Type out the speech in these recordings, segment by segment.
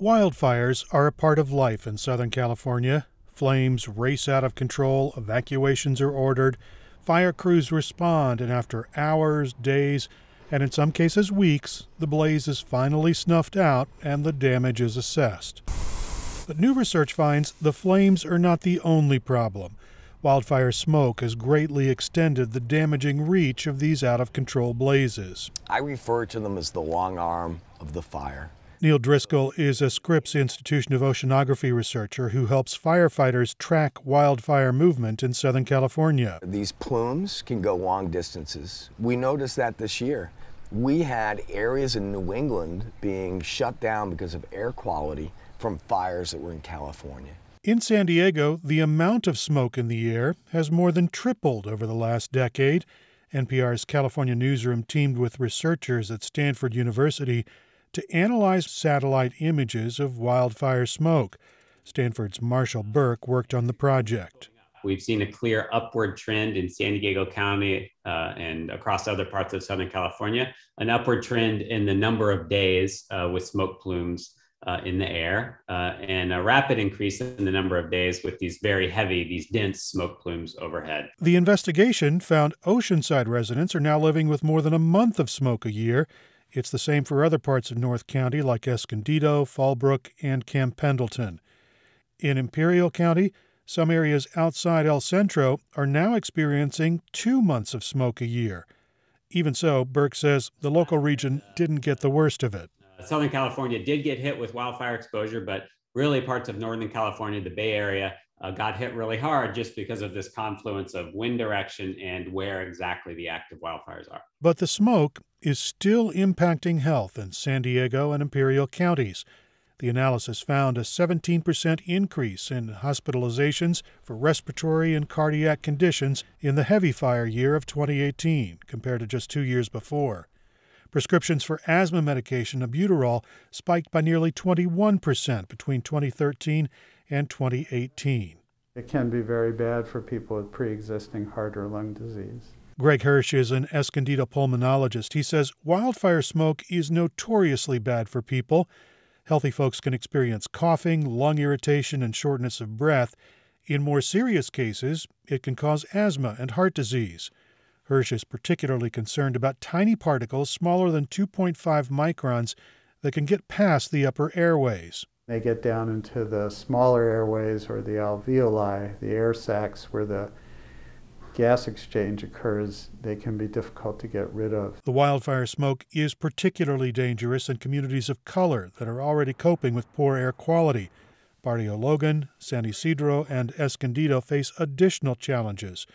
Wildfires are a part of life in Southern California. Flames race out of control, evacuations are ordered, fire crews respond, and after hours, days, and in some cases weeks, the blaze is finally snuffed out and the damage is assessed. But new research finds the flames are not the only problem. Wildfire smoke has greatly extended the damaging reach of these out of control blazes. I refer to them as the long arm of the fire. Neil Driscoll is a Scripps Institution of Oceanography researcher who helps firefighters track wildfire movement in Southern California. These plumes can go long distances. We noticed that this year. We had areas in New England being shut down because of air quality from fires that were in California. In San Diego, the amount of smoke in the air has more than tripled over the last decade. NPR's California newsroom teamed with researchers at Stanford University to analyze satellite images of wildfire smoke. Stanford's Marshall Burke worked on the project. We've seen a clear upward trend in San Diego County uh, and across other parts of Southern California, an upward trend in the number of days uh, with smoke plumes uh, in the air, uh, and a rapid increase in the number of days with these very heavy, these dense smoke plumes overhead. The investigation found Oceanside residents are now living with more than a month of smoke a year it's the same for other parts of North County like Escondido, Fallbrook, and Camp Pendleton. In Imperial County, some areas outside El Centro are now experiencing two months of smoke a year. Even so, Burke says the local region didn't get the worst of it. Southern California did get hit with wildfire exposure, but really parts of Northern California, the Bay Area, uh, got hit really hard just because of this confluence of wind direction and where exactly the active wildfires are. But the smoke is still impacting health in San Diego and Imperial counties. The analysis found a 17% increase in hospitalizations for respiratory and cardiac conditions in the heavy fire year of 2018 compared to just two years before. Prescriptions for asthma medication, albuterol, spiked by nearly 21% between 2013 and 2018. It can be very bad for people with pre existing heart or lung disease. Greg Hirsch is an Escondido pulmonologist. He says wildfire smoke is notoriously bad for people. Healthy folks can experience coughing, lung irritation, and shortness of breath. In more serious cases, it can cause asthma and heart disease. Hirsch is particularly concerned about tiny particles smaller than 2.5 microns that can get past the upper airways. They get down into the smaller airways or the alveoli, the air sacs where the gas exchange occurs, they can be difficult to get rid of. The wildfire smoke is particularly dangerous in communities of color that are already coping with poor air quality. Barrio Logan, San Ysidro, and Escondido face additional challenges.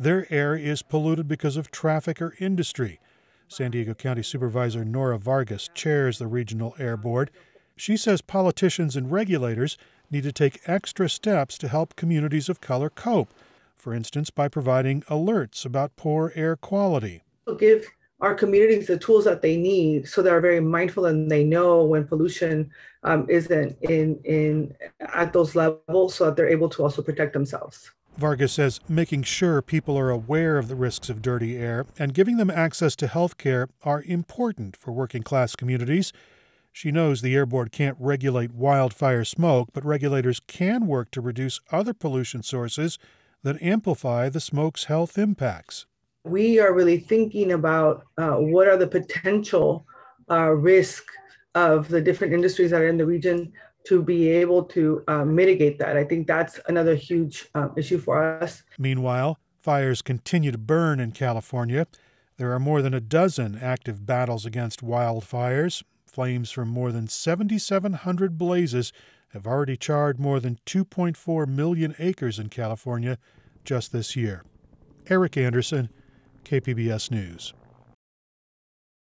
Their air is polluted because of traffic or industry. San Diego County Supervisor Nora Vargas chairs the Regional Air Board. She says politicians and regulators need to take extra steps to help communities of color cope, for instance, by providing alerts about poor air quality. Give our communities the tools that they need so they're very mindful and they know when pollution um, isn't in, in at those levels so that they're able to also protect themselves. Vargas says making sure people are aware of the risks of dirty air and giving them access to health care are important for working class communities. She knows the Air Board can't regulate wildfire smoke, but regulators can work to reduce other pollution sources that amplify the smoke's health impacts. We are really thinking about uh, what are the potential uh, risks of the different industries that are in the region to be able to uh, mitigate that. I think that's another huge um, issue for us. Meanwhile, fires continue to burn in California. There are more than a dozen active battles against wildfires. Flames from more than 7,700 blazes have already charred more than 2.4 million acres in California just this year. Erik Anderson, KPBS News.